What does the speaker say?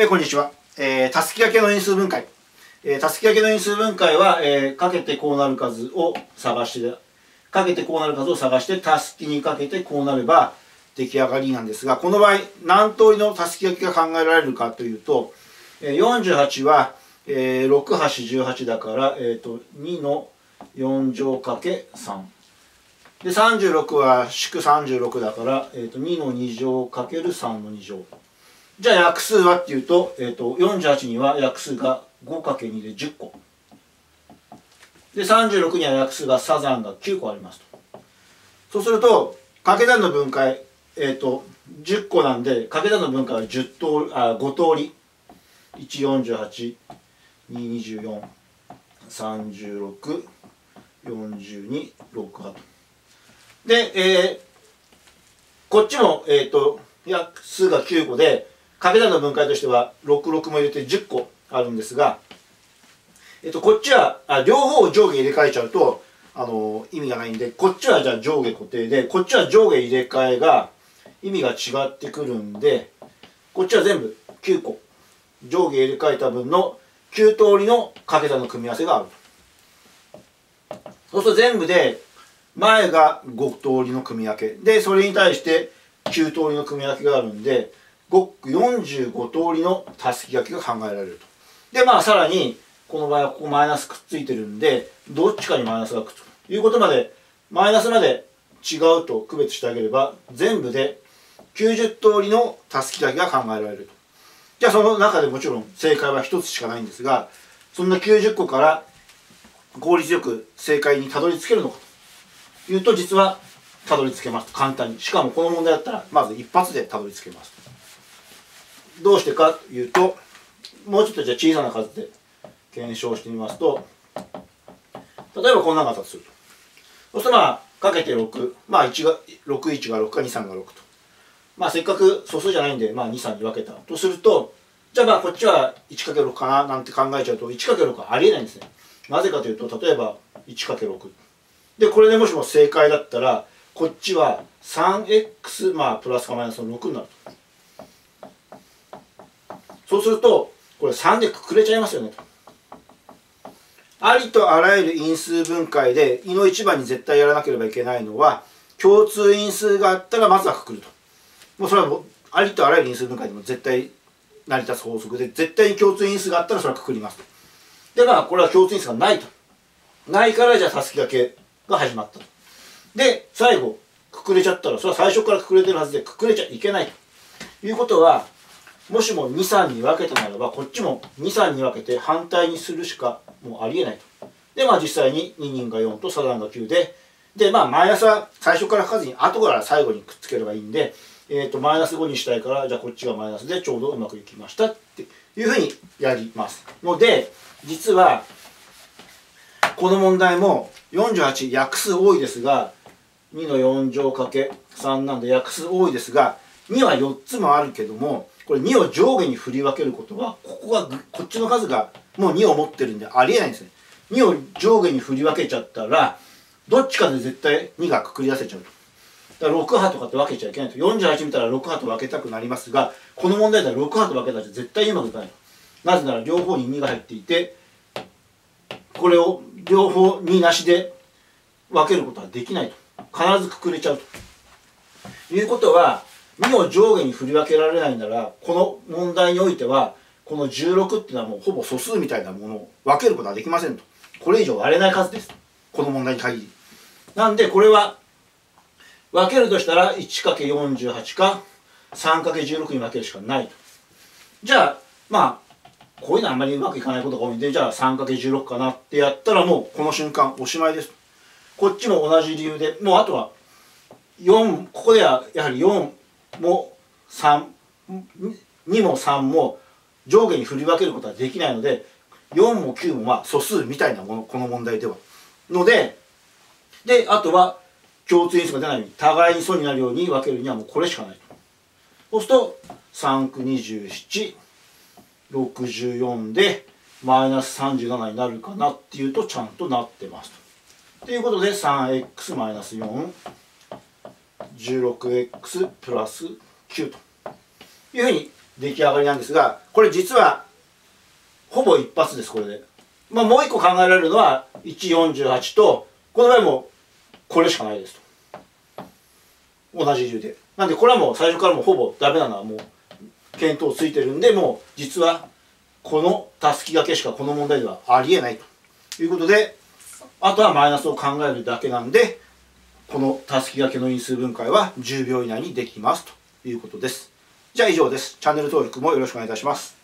えー、こんにちは。えー、たすき掛けの因数分解。えー、たすき掛けの因数分解は、えー、かけてこうなる数を探して、かけてこうなる数を探して、たすきにかけてこうなれば出来上がりなんですが、この場合、何通りのたすき掛けが考えられるかというと、えー、48は、えー、6端18だから、えーと、2の4乗かけ3。で、36は祝36だから、えーと、2の2乗かける3の2乗。じゃあ約数はっていうと,、えーと、48には約数が 5×2 で10個。で36には約数がサザンが9個ありますと。そうすると掛け算の分解、えーと、10個なんで掛け算の分解は10通あ5通り。148224364268と。で、えー、こっちも、えー、と約数が9個で掛け算の分解としては66も入れて10個あるんですが、えっと、こっちはあ両方を上下入れ替えちゃうとあの意味がないんでこっちはじゃあ上下固定でこっちは上下入れ替えが意味が違ってくるんでこっちは全部9個。上下入れ替えた分の9通りの掛け算の組み合わせがあるそうすると全部で前が5通りの組み分け。でそれに対して9通りの組み分けがあるんでごく45通りのたすき掛けが考えられると。で、まあさらに、この場合はここマイナスくっついてるんで、どっちかにマイナスがくっつくということまで、マイナスまで違うと区別してあげれば、全部で90通りのたすき掛けが考えられると。じゃあその中でもちろん正解は1つしかないんですが、そんな90個から効率よく正解にたどり着けるのかというと、実はたどり着けます。簡単に。しかもこの問題だったら、まず一発でたどり着けます。どうしてかというともうちょっとじゃあ小さな数で検証してみますと例えばこんなのがったとすると。そうするとまあかけて6まあ1が61が6か23が6と。まあせっかく素数じゃないんでまあ23に分けたとするとじゃあまあこっちは 1×6 かななんて考えちゃうと 1×6 はありえないんですね。なぜかというと例えば 1×6 でこれでもしも正解だったらこっちは 3x まあプラスかマイナスの6になると。そうするとこれ3でくくれちゃいますよね。ありとあらゆる因数分解で胃の一番に絶対やらなければいけないのは共通因数があったらまずはくくると。もうそれはありとあらゆる因数分解でも絶対成り立つ法則で絶対に共通因数があったらそれはくくりますと。でまあこれは共通因数がないと。ないからじゃあたすき掛けが始まったと。で最後くくれちゃったらそれは最初からくくれてるはずでくくれちゃいけないということはもしも23に分けたならばこっちも23に分けて反対にするしかもうありえないと。でまあ実際に2人が4とサダンが9ででまあマイナスは最初から書かずに後から最後にくっつければいいんで、えーと、マイナス5にしたいからじゃあこっちがマイナスでちょうどうまくいきましたっていうふうにやります。ので実はこの問題も48約数多いですが2の4乗かけ3なんで約数多いですが2は4つもあるけどもこれ2を上下に振り分けることはここがこっちの数がもう2を持ってるんでありえないんですね。2を上下に振り分けちゃったらどっちかで絶対2がくくり出せちゃうだから6波とかって分けちゃいけないと。48見たら6波と分けたくなりますがこの問題では6波と分けたら絶対うまくいかない。なぜなら両方に2が入っていてこれを両方2なしで分けることはできないと。必ずくくれちゃうと。いうことは2を上下に振り分けられないならこの問題においてはこの16っていうのはもうほぼ素数みたいなものを分けることはできませんと。これ以上割れない数です。この問題に限り。なんでこれは分けるとしたら 1×48 か 3×16 に分けるしかないと。じゃあまあこういうのはあんまりうまくいかないことが多いんでじゃあ 3×16 かなってやったらもうこの瞬間おしまいです。こっちも同じ理由でもうあとは4ここではやはり4も3 2も3も上下に振り分けることはできないので4も9もまあ素数みたいなものこの問題では。のでであとは共通因数が出ないように互いに素になるように分けるにはもうこれしかないと。そうすると3区2764でマイナス37になるかなっていうとちゃんとなってますと。ということで 3x-4 16x プラス9というふうに出来上がりなんですがこれ実はほぼ一発ですこれで。まあ、もう一個考えられるのは148とこの場合もこれしかないですと同じ理由でなんでこれはもう最初からもうほぼダメなのはもう見当ついてるんでもう実はこのたすき掛けしかこの問題ではありえないということであとはマイナスを考えるだけなんでこのたすき掛けの因数分解は10秒以内にできますということです。じゃあ以上です。チャンネル登録もよろしくお願いいたします。